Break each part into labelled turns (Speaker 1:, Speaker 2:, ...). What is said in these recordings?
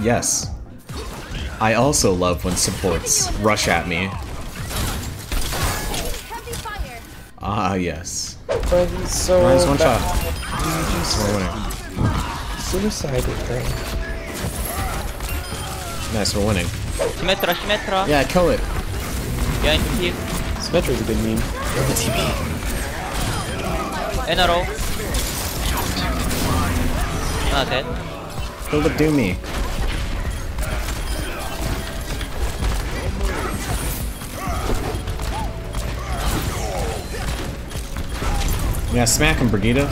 Speaker 1: Yes. I also love when supports rush at me. Ah, yes.
Speaker 2: But he's so
Speaker 1: Nice one
Speaker 2: bad.
Speaker 1: shot. We're winning.
Speaker 2: Suicided, bro.
Speaker 1: Nice, we're winning.
Speaker 3: Symmetra, Symmetra.
Speaker 1: Yeah, kill it.
Speaker 3: Behind the hip.
Speaker 2: Symmetra's a good meme. Kill the TP.
Speaker 3: NRO. Ah, dead.
Speaker 1: Kill the Doomy. Yeah, smack him, Brigida.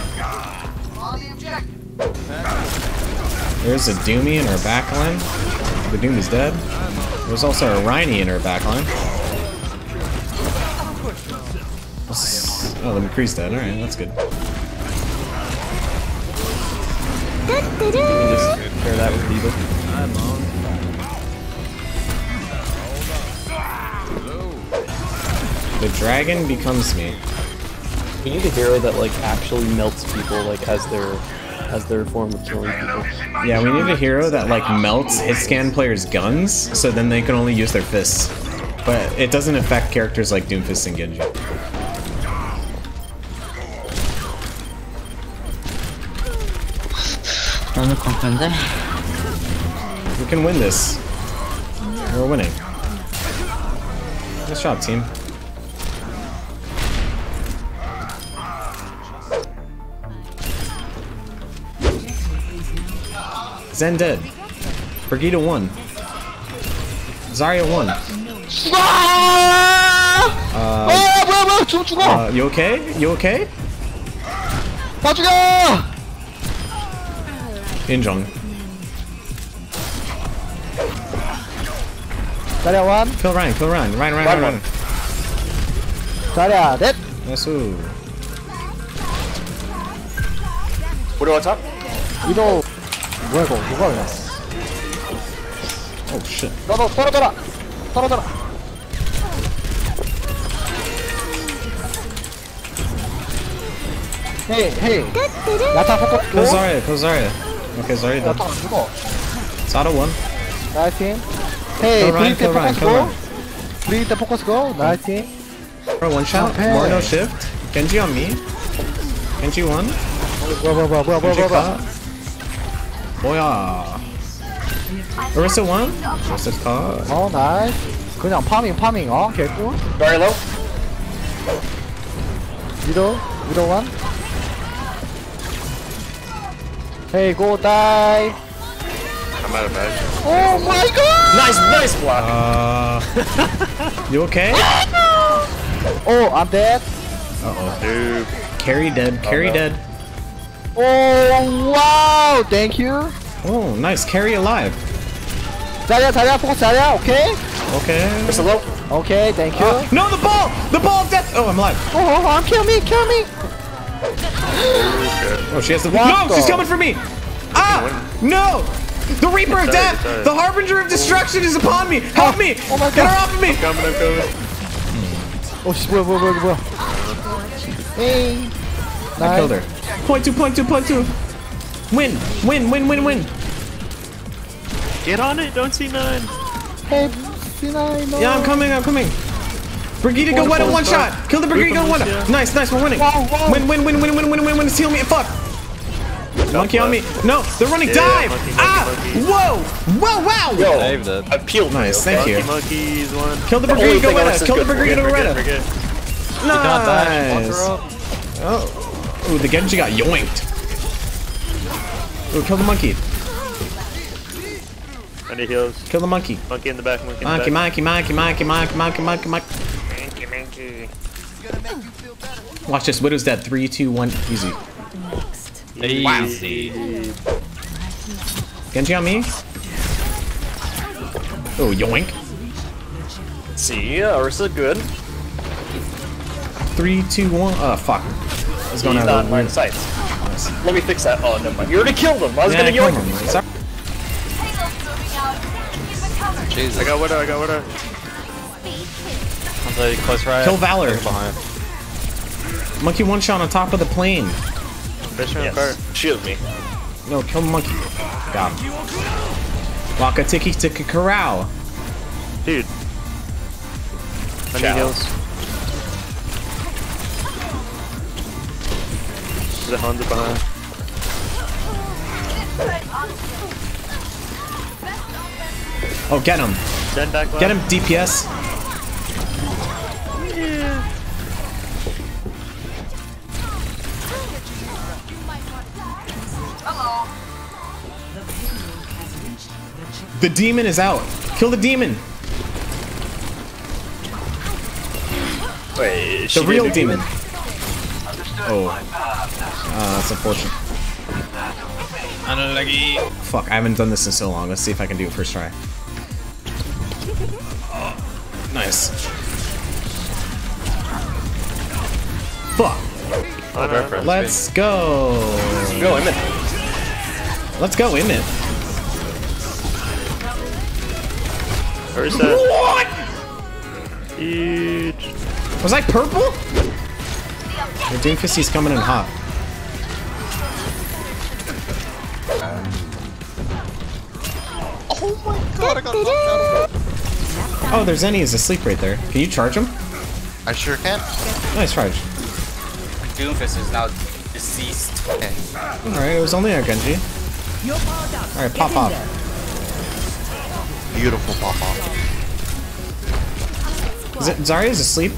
Speaker 1: There's a Doomy in her backline. The Doomy's dead. There's also a Rhiny in her backline. This- Oh, the McCree's dead. Alright, that's good.
Speaker 2: Just pair that with D.Va.
Speaker 1: The dragon becomes me.
Speaker 2: We need a hero that like actually melts people like as their as their form of killing people.
Speaker 1: Yeah, we need a hero that like melts hit scan players' guns, so then they can only use their fists. But it doesn't affect characters like Doomfist and Genji.
Speaker 3: 너무 confident.
Speaker 1: We can win this. We're winning. Nice job, team. Zen dead. Brigida won. Zarya won.
Speaker 4: Ah! Uh, um, ah,
Speaker 1: uh, you okay? You okay?
Speaker 4: Ah!
Speaker 1: Injong.
Speaker 4: Zarya one.
Speaker 1: Kill Ryan, kill Ryan. Ryan, Ryan, Ryan. Ryan.
Speaker 4: Zarya dead.
Speaker 1: Yes, ooh.
Speaker 2: What do I top?
Speaker 4: You know. 뭐야 이거 누가 그냥
Speaker 1: Oh shit.
Speaker 4: 너도 떨어져라 떨어져라 헤이 헤이 야타 포커
Speaker 1: Kill Zarya, kill Zarya. Okay, Zarya dead.
Speaker 4: 야타 안 죽어
Speaker 1: Sada won.
Speaker 4: 나이스 팀 헤이
Speaker 1: Kill Ryan,
Speaker 4: 브리드
Speaker 1: kill Ryan,
Speaker 4: 포커스
Speaker 1: kill
Speaker 4: 고
Speaker 1: Ryan.
Speaker 4: 브리드 포커스 고 나이스 팀
Speaker 1: Bro, one shot.
Speaker 4: Okay.
Speaker 1: More no shift. Genji on me. Genji one.
Speaker 4: 뭐야 뭐야 뭐야 뭐야
Speaker 1: Genji
Speaker 4: 뭐야 뭐야
Speaker 1: caught. 뭐야. Orisa one. Orisa's caught.
Speaker 4: 어 나이스 그냥 파밍 파밍 어 개꿀
Speaker 2: Very low.
Speaker 4: 위도 위도 원 헤이 고 다이
Speaker 2: I'm out of match.
Speaker 4: 오 마이 갓
Speaker 2: Nice, nice block.
Speaker 1: Uh, you okay?
Speaker 4: 오 I'm dead
Speaker 1: Uh oh.
Speaker 2: Dude.
Speaker 1: Carry dead. Carry
Speaker 2: no.
Speaker 1: dead.
Speaker 4: Oh, wow! Thank you!
Speaker 1: Oh, nice. Carry alive.
Speaker 4: 加料,材料,不材料, okay?
Speaker 1: Okay.
Speaker 2: There's a low.
Speaker 4: Okay, thank you. Uh,
Speaker 1: no, the ball! The ball of death! Oh, I'm alive.
Speaker 4: Oh, oh, oh kill me, kill me!
Speaker 1: oh, she has the-
Speaker 4: what
Speaker 1: No, she's coming for me! Ah! No! The Reaper of Death! The Harbinger of Destruction is upon me! Help oh, me!
Speaker 4: Oh my god!
Speaker 1: Get her off of me!
Speaker 2: I'm coming,
Speaker 4: I'm coming. Oh, she's- whoa, whoa, whoa, whoa. Hey! Nice.
Speaker 1: I killed her. Point two, point two, point two. Win, win, win, win, win.
Speaker 2: Get on it, don't see none.
Speaker 4: 헤이 C9 no
Speaker 1: Yeah, I'm coming, I'm coming. Brigitte go
Speaker 4: Force,
Speaker 1: wet at one shot. Kill the Brigitte go one. Nice, nice, we're winning.
Speaker 4: Wow, wow.
Speaker 1: Win, win, win, win, win, win, win, win. Steal me. Fuck. Monkey on me. No, they're running.
Speaker 2: Yeah,
Speaker 1: Dive.
Speaker 2: monkey, monkey,
Speaker 1: ah!
Speaker 2: monkey.
Speaker 1: Whoa! Whoa! Wow!
Speaker 2: Yo,
Speaker 3: Saved it.
Speaker 2: I peeled
Speaker 1: Nice, thank you.
Speaker 2: Monkeys, one.
Speaker 1: Kill the
Speaker 2: The
Speaker 1: Brigitte go
Speaker 2: thing on
Speaker 1: Loretta.
Speaker 2: this is
Speaker 1: Kill the
Speaker 2: good.
Speaker 1: Brigitte
Speaker 2: Forget,
Speaker 1: Loretta.
Speaker 2: forget, forget.
Speaker 1: Nice. Oh. Ooh, the Genji got yoinked. Ooh, kill the monkey.
Speaker 2: I need heals.
Speaker 1: Kill the monkey.
Speaker 2: Monkey in the back, monkey in
Speaker 1: Monkey,
Speaker 2: the back.
Speaker 1: monkey, monkey, monkey, monkey, monkey, monkey, monkey.
Speaker 2: Monkey, monkey.
Speaker 1: Watch this. Widow's dead. Three, two, one. Easy.
Speaker 3: Easy.
Speaker 1: Genji on me. Oh, yoink.
Speaker 2: See, Ursa good.
Speaker 1: Three, two, one. Oh, fuck. I was
Speaker 2: He's
Speaker 1: going out
Speaker 2: not
Speaker 1: of
Speaker 2: line
Speaker 1: the
Speaker 2: of. Let me fix that. Oh, never mind. You already killed him. I was
Speaker 1: Yeah,
Speaker 2: gonna
Speaker 1: come
Speaker 2: yoink
Speaker 1: on,
Speaker 2: him.
Speaker 1: Sorry.
Speaker 3: Jesus.
Speaker 2: I got widow, I got widow.
Speaker 3: Somebody close right.
Speaker 1: Kill Valor.
Speaker 3: Behind.
Speaker 1: Monkey one shot on top of the plane.
Speaker 2: Fish on fire. Shield me.
Speaker 1: No, kill monkey. Got him. Waka tiki tiki corral.
Speaker 2: Dude. I need heals. The Honda behind.
Speaker 1: Oh, get him.
Speaker 2: Zen back left.
Speaker 1: Get him, DPS. The demon is out. Kill the demon.
Speaker 2: Wait,
Speaker 1: The real demon. Oh. Uh, that's unfortunate.
Speaker 3: Unlucky.
Speaker 1: Fuck, I haven't done this in so long. Let's see if I can do it first try. Nice. Fuck.
Speaker 2: Oh, very friends.
Speaker 1: Let's go.
Speaker 2: go, Emmett.
Speaker 1: Let's go, Emmett.
Speaker 2: Where's that?
Speaker 1: What?
Speaker 2: Huge.
Speaker 1: Was I purple? Your Doomfisty's coming in hot.
Speaker 5: Oh my god, I got knocked out.
Speaker 1: Oh, there's Zenny is asleep right there. Can you charge him?
Speaker 5: I sure can.
Speaker 1: Nice charge.
Speaker 6: Doomfist is now deceased.
Speaker 5: Okay.
Speaker 1: Alright, it was only a Genji. Alright, pop off.
Speaker 5: Beautiful pop off.
Speaker 1: Is it Zarya's asleep?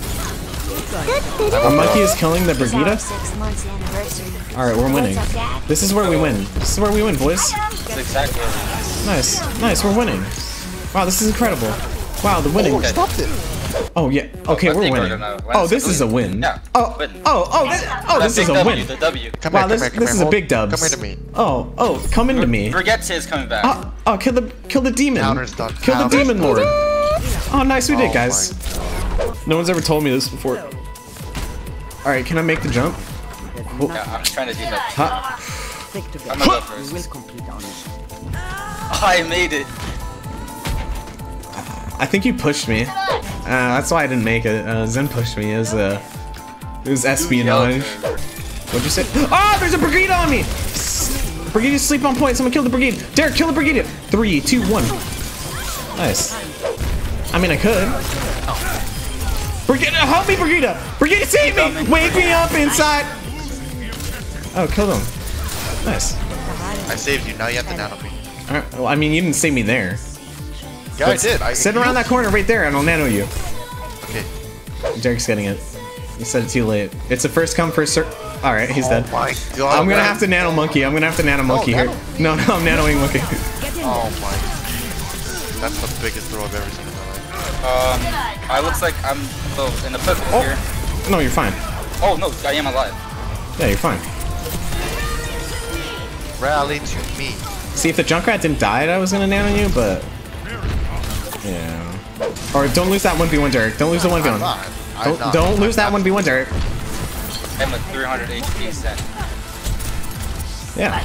Speaker 1: A monkey is killing the Brigitte?
Speaker 7: Six months anniversary.
Speaker 1: Alright, we're winning.
Speaker 7: What's up, Dad?
Speaker 1: This is where we win. This is where we win, boys.
Speaker 6: Exactly what it is.
Speaker 1: Nice. Nice, we're winning. Wow, this is incredible. Wow, the winning.
Speaker 5: Oh, stopped it.
Speaker 1: Oh, yeah. Okay, we're winning. Oh,
Speaker 6: this
Speaker 1: this is a win.
Speaker 6: Yeah,
Speaker 1: Oh,
Speaker 6: oh,
Speaker 1: oh, oh, this, oh, this is a win.
Speaker 6: The W.
Speaker 5: Come
Speaker 1: Wow, this
Speaker 5: come here, come
Speaker 1: this
Speaker 5: here.
Speaker 1: is a big dubs.
Speaker 5: Come here to me.
Speaker 1: Oh, oh, come into me.
Speaker 6: Brigette's is coming back.
Speaker 1: Oh, oh, kill the kill the demon. Kill the demon lord. Oh, nice, we did,
Speaker 5: Oh
Speaker 1: guys. No one's ever told me this before. All right, can I make the jump?
Speaker 6: yeah, I'm trying to do that.
Speaker 1: Huh?
Speaker 6: I'm gonna go first. I made it.
Speaker 1: I think you pushed me. Uh, that's why I didn't make it. Uh, Zen pushed me. It was uh, it was espionage. What'd you say? Ah, there's a brigade on me. Brigade is sleep on point. Someone kill the brigade. Derek, kill the brigade. Three, two, one. Nice. I mean, I could. Brigade, help me, Brigida! Brigida, save me! Wake me up inside! Oh, kill them. Nice.
Speaker 5: I saved you. Now you have to nano me.
Speaker 1: Alright, well, I mean, you didn't save me there.
Speaker 5: Yeah, I did. I
Speaker 1: Sit around that corner right there and I'll nano you.
Speaker 5: Okay.
Speaker 1: Derek's getting it. You said it too late. It's a first come, first serve. Alright, he's oh dead.
Speaker 5: Oh my god.
Speaker 1: I'm gonna
Speaker 5: man.
Speaker 1: have to nano monkey. I'm gonna have to nano monkey here.
Speaker 5: nano.
Speaker 1: No, no, I'm nanoing monkey.
Speaker 5: Oh my. That's the biggest throw I've ever seen in my life.
Speaker 6: Um, I looks like I'm in the purple
Speaker 1: Oh.
Speaker 6: here.
Speaker 1: No, you're fine.
Speaker 6: Oh no, I am alive.
Speaker 1: Yeah, you're fine.
Speaker 5: Rally to me.
Speaker 1: See, if the Junkrat didn't die, I was gonna nano you, but... Yeah. Or don't lose that 1v1, Derek. Don't lose the 1v1.
Speaker 5: I'm not.
Speaker 1: Don't,
Speaker 5: not.
Speaker 1: don't lose that 1v1, Derek.
Speaker 6: I'm at 300 HP set.
Speaker 1: Yeah.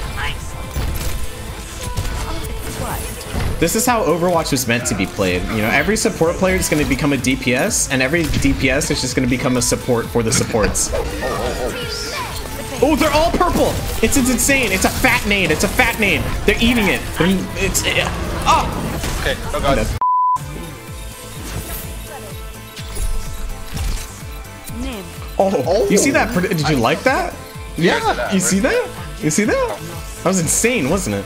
Speaker 1: This is how Overwatch was meant to be played. You know, every support player is going to become a DPS, and every DPS is just going to become a support for the supports. oh, they're all purple! It's, it's insane. It's a fat nade. It's a fat nade. They're eating it. They're, it's... Uh, oh!
Speaker 6: Okay, oh god.
Speaker 1: dead. Oh, you see that? Did you like that? Yeah, you see that? You see that? That was insane, wasn't it?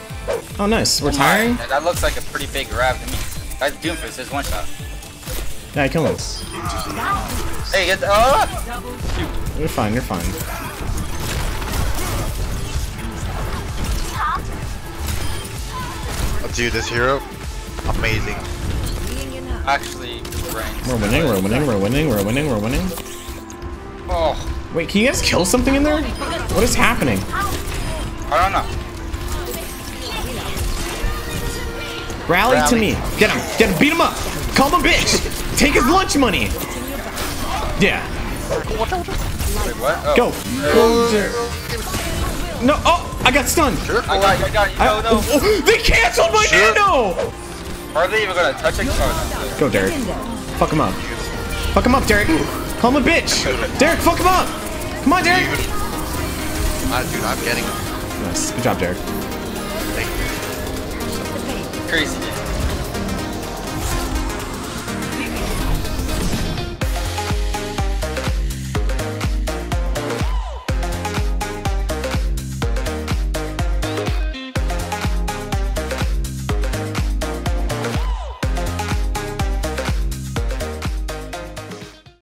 Speaker 1: Oh, nice. We're tiring?
Speaker 6: Alright, That looks like a pretty big grab to me. That's Doomfist, his one shot.
Speaker 1: Yeah, I killed him.
Speaker 6: Hey, get the, oh!
Speaker 1: You're fine, you're fine.
Speaker 5: Dude, this hero, amazing.
Speaker 6: Actually, rank.
Speaker 1: We're winning, we're winning, we're winning, we're winning, we're winning.
Speaker 6: Oh,
Speaker 1: Wait, can you guys kill something in there? What is happening?
Speaker 6: I don't know.
Speaker 1: Rally, to me. Get him, get him, beat him up. Call him a bitch. Take his lunch money. Yeah,
Speaker 6: Wait, what? Oh.
Speaker 1: go. No, oh, I got stunned.
Speaker 6: I got you, I got you.
Speaker 1: I-
Speaker 6: No, no.
Speaker 1: oh, they canceled my
Speaker 5: Sure.
Speaker 1: nano!
Speaker 6: Are they even gonna touch it? Oh,
Speaker 1: Go, Derek. Fuck him up. Fuck him up, Derek. Call him a bitch. Derek, fuck him up. Come on, Derek.
Speaker 5: Dude, I'm getting him.
Speaker 1: Nice. Good job, Derek.
Speaker 6: Crazy.